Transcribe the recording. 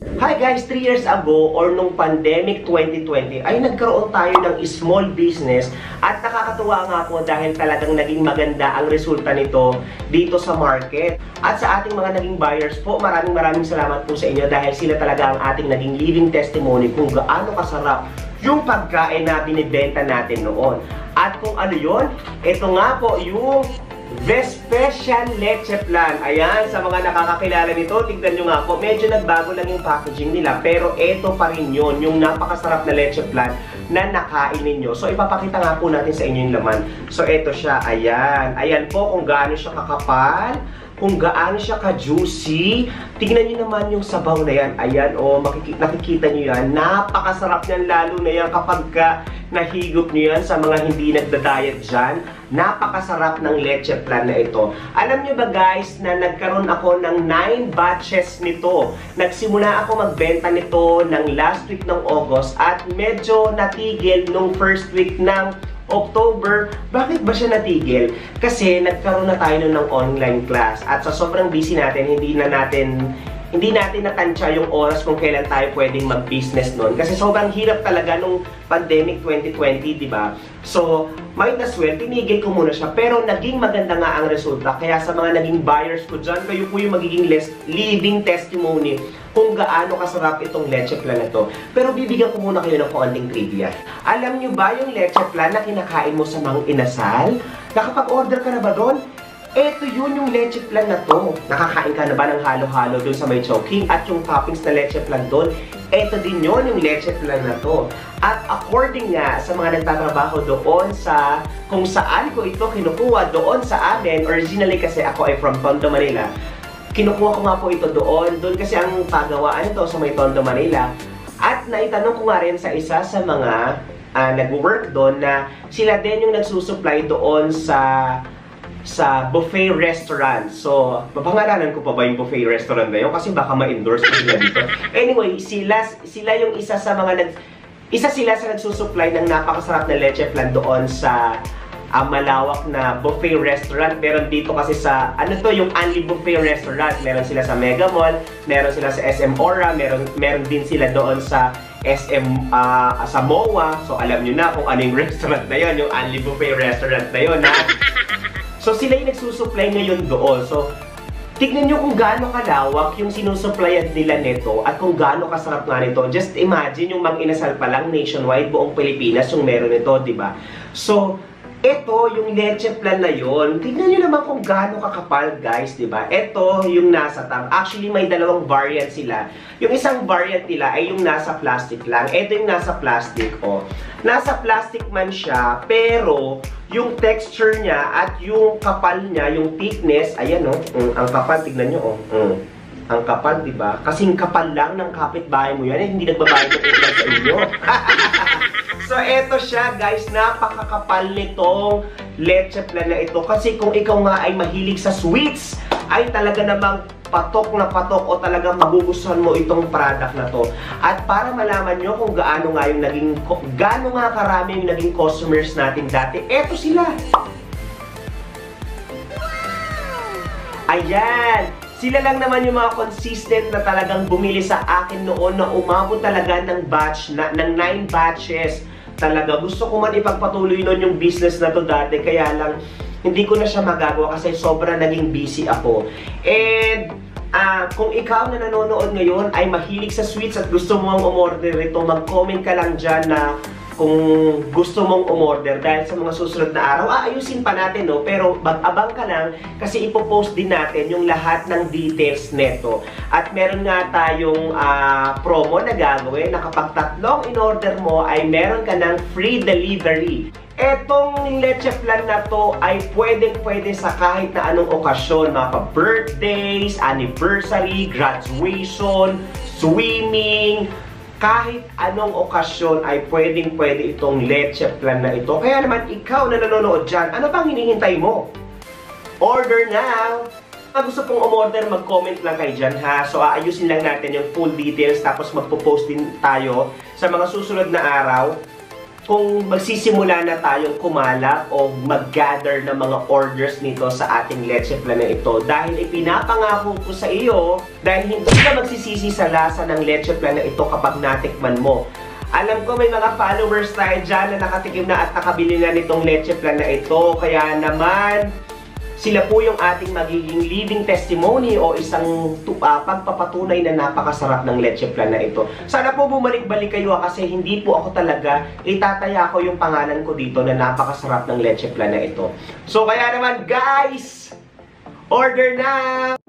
Hi guys, 3 years ago or nung pandemic 2020 ay nagkaroon tayo ng small business at nakakatuwa nga po dahil talagang naging maganda ang resulta nito dito sa market. At sa ating mga naging buyers po, maraming maraming salamat po sa inyo dahil sila talaga ang ating naging living testimony kung gaano kasarap yung pagkain na binibenta natin noon. At kung ano yon, ito nga po yung Vespasian Leche Plan. Ayan, sa mga nakakakilala nito, tignan nyo nga po, medyo nagbago lang yung packaging nila. Pero ito pa rin yun, yung napakasarap na Leche Plan na nakain ninyo. So, ipapakita nga po natin sa inyo yung laman. So, ito siya, ayan. Ayan po kung gaano siya kakapal kung gaano siya ka-juicy. Tingnan niyo naman yung sabaw na yan. Ayan, o, oh, nakikita niyo yan. Napakasarap niyan lalo na yan kapag ka nahigop niyo yan sa mga hindi nagda-diet dyan. Napakasarap ng leche plan na ito. Alam niyo ba guys na nagkaroon ako ng 9 batches nito. Nagsimula ako magbenta nito ng last week ng August at medyo natigil nung first week ng October, bakit ba siya natigil? Kasi nagkaroon na tayo ng online class at sa sobrang busy natin, hindi na natin hindi natin natansya yung oras kung kailan tayo pwedeng mag-business noon. Kasi sobrang hirap talaga nung pandemic 2020, di ba? So, might as well, tinigil ko muna siya. Pero naging maganda nga ang resulta. Kaya sa mga naging buyers ko dyan, kayo po yung magiging living testimony kung gaano kasarap itong leche plan na to. Pero bibigyan ko muna kayo ng konting trivia. Alam nyo ba yung leche plan na kinakain mo sa mga inasal? Nakapag-order ka na ba doon? Eto yun yung leche plan na to. Nakakain ka na ba ng halo-halo dun sa may choking? At yung toppings na leche plan doon, eto din yun yung leche plan na to. At according nga sa mga nagtatrabaho doon sa kung saan ko ito kinukuha doon sa amin, originally kasi ako ay from Tondo, Manila. Kinukuha ko nga po ito doon. Doon kasi ang pagawaan ito sa may Tondo, Manila. At naitanong ko nga rin sa isa sa mga uh, nag-work doon na sila din yung nagsusupply doon sa sa buffet restaurant. So, mapangalanan ko pa ba yung buffet restaurant na yun? Kasi baka ma-endorse ko sila dito. Anyway, sila, sila yung isa sa mga nag... Isa sila sa nagsusupply ng napakasarap na leche flan doon sa uh, malawak na buffet restaurant. Meron dito kasi sa, ano to, yung Only Buffet Restaurant. Meron sila sa Mega Mall, meron sila sa SM Aura, meron, meron din sila doon sa SM uh, ah, sa MOA. So, alam nyo na kung ano yung restaurant na yon yung Only Buffet Restaurant na yon ha? So sila yung nagsusupply ngayon doon. So tignan nyo kung gaano kalawak yung sinusupplyan nila nito at kung gaano kasarap nga nito. Just imagine yung mag-inasal pa lang nationwide buong Pilipinas yung meron nito, di ba? So, ito, yung leche plan na yon. Tingnan nyo naman kung gaano kakapal, guys, di ba? Ito, yung nasa tab. Actually, may dalawang variant sila. Yung isang variant nila ay yung nasa plastic lang. Ito yung nasa plastic, oh. Nasa plastic man siya, pero yung texture niya at yung kapal niya, yung thickness, ayan, oh. Mm, ang kapal, tignan nyo, oh. Mm. Ang kapal, di ba? Kasing kapal lang ng kapitbahay mo yan, eh, hindi nagbabayad ng sa inyo. So, eto siya, guys. Napakakapal nitong leche plan na ito. Kasi kung ikaw nga ay mahilig sa sweets, ay talaga namang patok na patok o talagang magugustuhan mo itong product na to. At para malaman nyo kung gaano nga yung naging, gaano nga karami yung naging customers natin dati, eto sila. Ayan! Sila lang naman yung mga consistent na talagang bumili sa akin noon na umabot talaga ng batch, na, ng 9 batches talaga. Gusto ko man ipagpatuloy nun yung business na to dati, kaya lang hindi ko na siya magagawa kasi sobra naging busy ako. And uh, kung ikaw na nanonood ngayon ay mahilig sa sweets at gusto mo ang umorder ito, mag-comment ka lang dyan na kung gusto mong umorder dahil sa mga susunod na araw, aayusin pa natin, no? Pero mag-abang ka lang kasi ipopost din natin yung lahat ng details neto. At meron nga tayong uh, promo na gagawin na kapag tatlong in-order mo ay meron ka ng free delivery. Etong leche plan na to ay pwedeng-pwede sa kahit na anong okasyon, mga pa-birthdays, anniversary, graduation, swimming, kahit anong okasyon ay pwedeng-pwede itong leche plan na ito. Kaya naman, ikaw na nanonood dyan, ano bang hinihintay mo? Order now! Kung gusto pong umorder, mag-comment lang kayo dyan ha. So, aayusin lang natin yung full details tapos magpo-post din tayo sa mga susunod na araw kung magsisimula na tayong kumalap o mag-gather ng mga orders nito sa ating leche plan na ito. Dahil ipinapangako ko sa iyo, dahil hindi ka magsisisi sa lasa ng leche plan na ito kapag natikman mo. Alam ko may mga followers tayo dyan na nakatikim na at nakabili na nitong leche plan na ito. Kaya naman, sila po yung ating magiging living testimony o isang uh, pagpapatunay na napakasarap ng leche plan na ito. Sana po bumalik-balik kayo ah, kasi hindi po ako talaga itataya ko yung pangalan ko dito na napakasarap ng leche plan na ito. So kaya naman guys, order na!